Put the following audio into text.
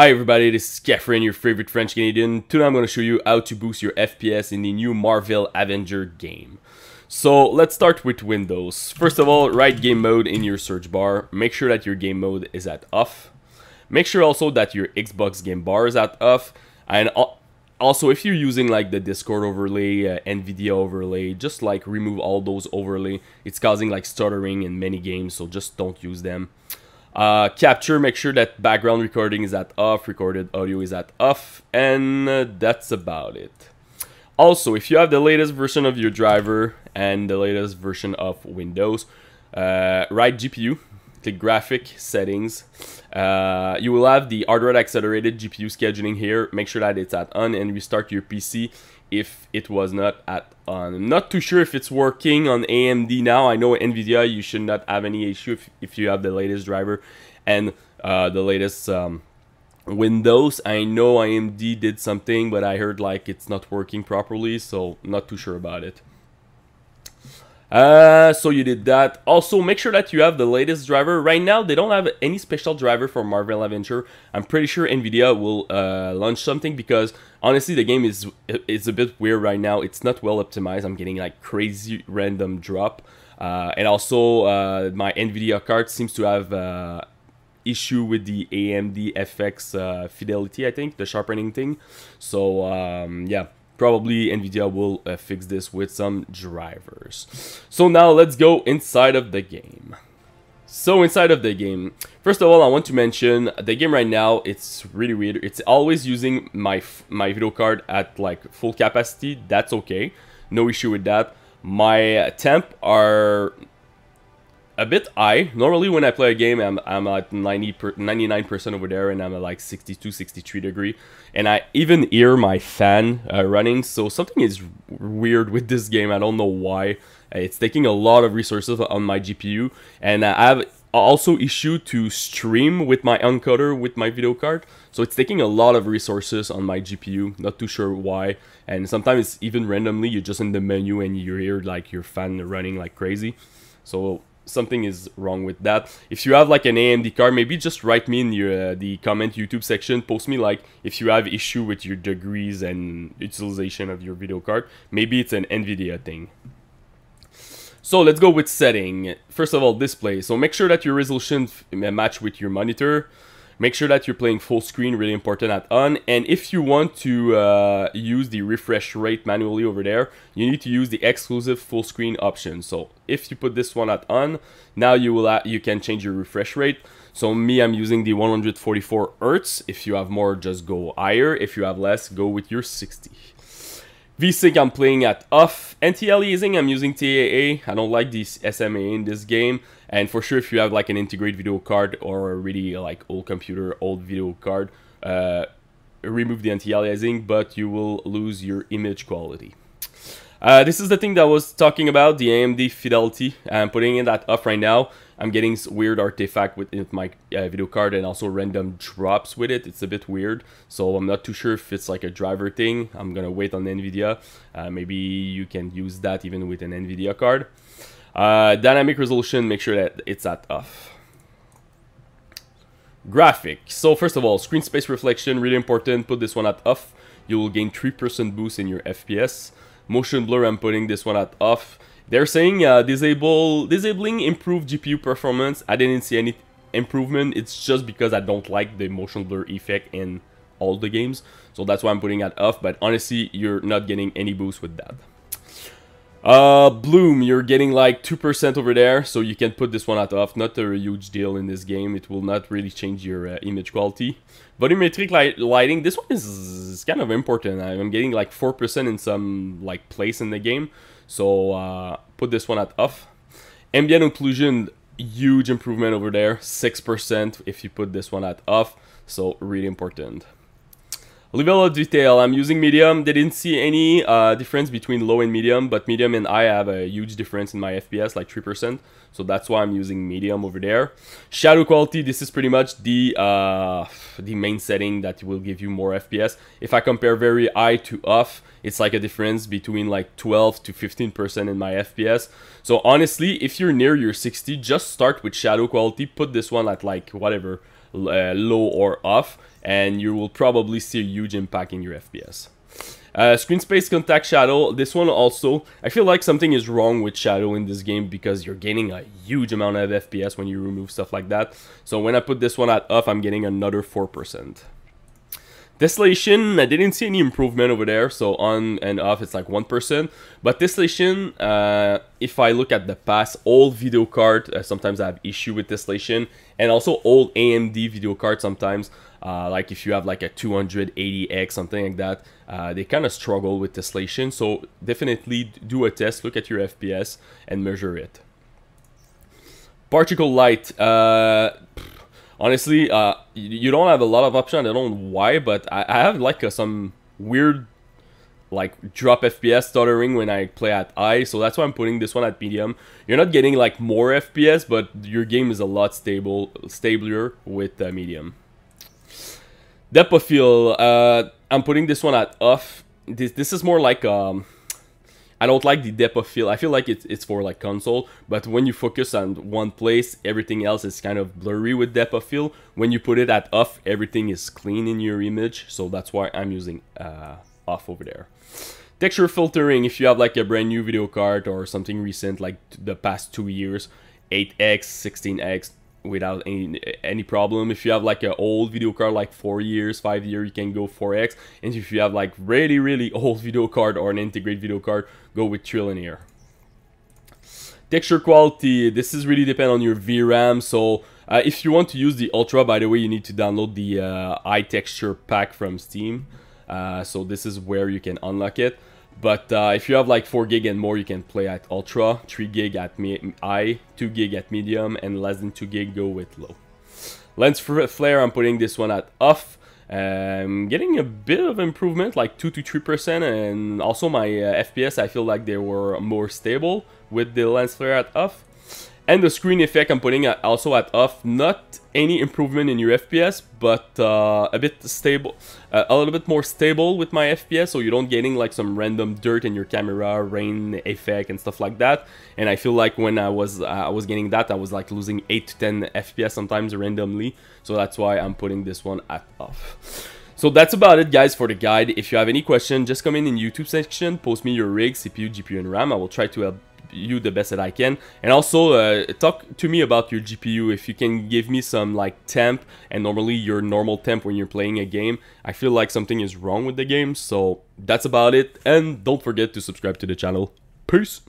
Hi everybody, this is Kephren, your favorite French Canadian. Today I'm going to show you how to boost your FPS in the new Marvel Avenger game. So let's start with Windows. First of all, write game mode in your search bar. Make sure that your game mode is at off. Make sure also that your Xbox game bar is at off. And also if you're using like the Discord overlay, uh, Nvidia overlay, just like remove all those overlay. It's causing like stuttering in many games, so just don't use them. Uh, capture, make sure that background recording is at off, recorded audio is at off, and uh, that's about it. Also, if you have the latest version of your driver and the latest version of Windows, uh, right GPU, click graphic settings. Uh, you will have the hardware accelerated GPU scheduling here. Make sure that it's at on and restart your PC if it was not at on. I'm not too sure if it's working on AMD now. I know NVIDIA, you should not have any issue if, if you have the latest driver and uh, the latest um, Windows. I know AMD did something, but I heard like it's not working properly, so not too sure about it. Uh, so you did that. Also, make sure that you have the latest driver. Right now, they don't have any special driver for Marvel Avenger. I'm pretty sure NVIDIA will uh, launch something because honestly, the game is is a bit weird right now. It's not well optimized. I'm getting like crazy random drop. Uh, and also, uh, my NVIDIA card seems to have uh, issue with the AMD FX uh, fidelity, I think, the sharpening thing. So, um, yeah probably Nvidia will uh, fix this with some drivers. So now let's go inside of the game. So inside of the game, first of all, I want to mention the game right now, it's really weird. It's always using my my video card at like full capacity. That's okay. No issue with that. My temp are a bit high. Normally when I play a game, I'm, I'm at 90 99% over there and I'm at like 62, 63 degree. And I even hear my fan uh, running. So something is weird with this game. I don't know why. It's taking a lot of resources on my GPU. And I have also issue to stream with my encoder with my video card. So it's taking a lot of resources on my GPU. Not too sure why. And sometimes even randomly, you're just in the menu and you hear like your fan running like crazy. So something is wrong with that. If you have like an AMD card, maybe just write me in your uh, the comment YouTube section. Post me like if you have issue with your degrees and utilization of your video card. Maybe it's an NVIDIA thing. So let's go with setting. First of all, display. So make sure that your resolution match with your monitor. Make sure that you're playing full screen, really important at on. And if you want to uh, use the refresh rate manually over there, you need to use the exclusive full screen option. So if you put this one at on, now you will you can change your refresh rate. So me, I'm using the 144 Hertz. If you have more, just go higher. If you have less, go with your 60. VSync I'm playing at off. Anti-aliasing I'm using TAA. I don't like this SMAA in this game. And for sure if you have like an integrated video card or a really like old computer, old video card, uh, remove the anti-aliasing but you will lose your image quality. Uh, this is the thing that I was talking about, the AMD Fidelity. I'm putting in that off right now. I'm getting weird artifact with, my uh, video card and also random drops with it. It's a bit weird, so I'm not too sure if it's like a driver thing. I'm gonna wait on NVIDIA. Uh, maybe you can use that even with an NVIDIA card. Uh, dynamic resolution, make sure that it's at off. Graphic. So first of all, screen space reflection, really important. Put this one at off. You will gain 3% boost in your FPS. Motion blur, I'm putting this one at off. They're saying uh, disable disabling improved GPU performance. I didn't see any improvement. It's just because I don't like the motion blur effect in all the games. So that's why I'm putting it off. But honestly, you're not getting any boost with that. Uh, Bloom, you're getting like 2% over there, so you can put this one at off. Not a huge deal in this game. It will not really change your uh, image quality. Volumetric light lighting, this one is, is kind of important. I'm getting like 4% in some like place in the game. So uh, put this one at off. Ambient occlusion, huge improvement over there. 6% if you put this one at off. So really important. Level of detail, I'm using medium. They didn't see any uh, difference between low and medium, but medium and I have a huge difference in my FPS, like 3%. So that's why I'm using medium over there. Shadow quality, this is pretty much the uh, the main setting that will give you more FPS. If I compare very high to off, it's like a difference between like 12 to 15% in my FPS. So honestly, if you're near your 60, just start with shadow quality. Put this one at like whatever, uh, low or off, and you will probably see a huge impact in your FPS. Uh, screen space contact shadow. This one also, I feel like something is wrong with shadow in this game because you're gaining a huge amount of FPS when you remove stuff like that. So when I put this one at off, I'm getting another 4%. Tessellation, I didn't see any improvement over there, so on and off it's like 1%. But tessellation, uh, if I look at the past, old video card, uh, sometimes I have issue with tessellation, and also old AMD video card sometimes, uh, like if you have like a 280X, something like that, uh, they kind of struggle with tessellation, so definitely do a test, look at your FPS, and measure it. Particle light, uh, honestly, uh, you don't have a lot of options. I don't know why, but I, I have like a, some weird like drop FPS stuttering when I play at high, so that's why I'm putting this one at medium. You're not getting like more FPS, but your game is a lot stable, stabler with uh, medium. Depth of uh, I'm putting this one at off. This this is more like um I don't like the depth of field. I feel like it's, it's for like console, but when you focus on one place, everything else is kind of blurry with depth of field. When you put it at off, everything is clean in your image, so that's why I'm using uh, off over there. Texture filtering, if you have like a brand new video card or something recent, like the past two years, 8x, 16x, without any any problem. If you have like an old video card, like four years, five years, you can go 4x. And if you have like really really old video card or an integrated video card, go with Trilinear. Texture quality, this is really depend on your VRAM. So uh, if you want to use the Ultra, by the way, you need to download the uh, iTexture pack from Steam. Uh, so this is where you can unlock it. But uh, if you have like 4 gig and more, you can play at ultra, 3 gig at high, 2 gig at medium, and less than 2 gig go with low. Lens flare, I'm putting this one at off. Um, getting a bit of improvement, like 2 to 3%, and also my uh, FPS, I feel like they were more stable with the lens flare at off. And the screen effect I'm putting also at off, not any improvement in your FPS, but uh, a bit stable, uh, a little bit more stable with my FPS, so you don't getting like some random dirt in your camera, rain effect and stuff like that. And I feel like when I was uh, I was getting that, I was like losing 8 to 10 FPS sometimes randomly, so that's why I'm putting this one at off. So that's about it guys for the guide. If you have any question, just come in in YouTube section, post me your rig, CPU, GPU and RAM. I will try to help you the best that I can. And also, uh, talk to me about your GPU. If you can give me some like temp and normally your normal temp when you're playing a game, I feel like something is wrong with the game. So that's about it. And don't forget to subscribe to the channel. Peace!